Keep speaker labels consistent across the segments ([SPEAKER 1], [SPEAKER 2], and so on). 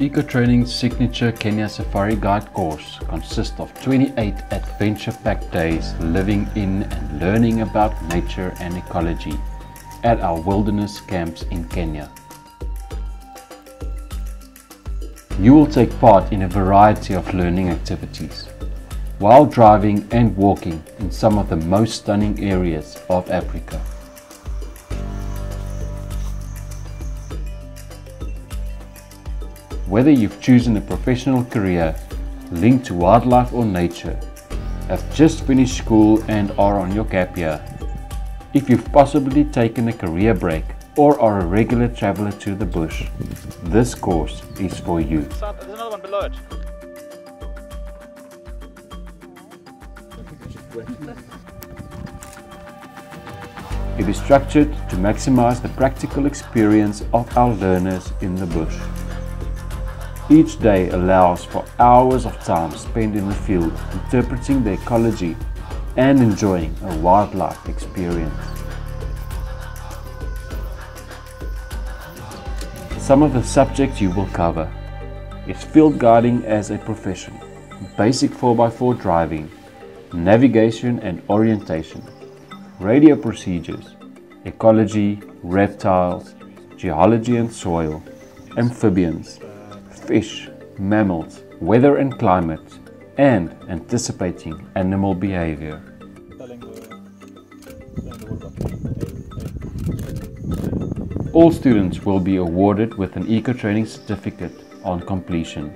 [SPEAKER 1] EcoTraining's signature Kenya Safari Guide course consists of 28 adventure-packed days living in and learning about nature and ecology at our wilderness camps in Kenya. You will take part in a variety of learning activities while driving and walking in some of the most stunning areas of Africa. Whether you've chosen a professional career linked to wildlife or nature, have just finished school and are on your gap year, if you've possibly taken a career break or are a regular traveler to the bush, this course is for you.
[SPEAKER 2] It
[SPEAKER 1] is structured to maximize the practical experience of our learners in the bush. Each day allows for hours of time spent in the field interpreting the ecology and enjoying a wildlife experience. Some of the subjects you will cover is field guiding as a profession, basic 4x4 driving, navigation and orientation, radio procedures, ecology, reptiles, geology and soil, amphibians, fish, mammals, weather and climate, and anticipating animal behavior. All students will be awarded with an EcoTraining certificate on completion.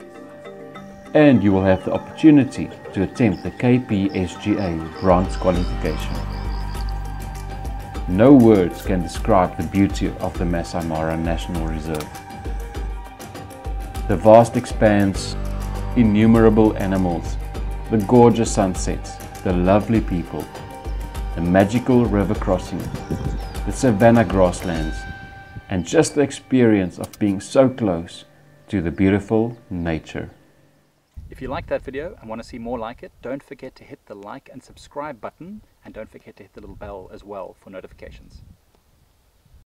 [SPEAKER 1] And you will have the opportunity to attempt the KPSGA bronze qualification. No words can describe the beauty of the Masai Mara National Reserve. The vast expanse, innumerable animals, the gorgeous sunsets, the lovely people, the magical river crossing, the savanna grasslands, and just the experience of being so close to the beautiful nature.
[SPEAKER 2] If you like that video and want to see more like it, don't forget to hit the like and subscribe button and don't forget to hit the little bell as well for notifications.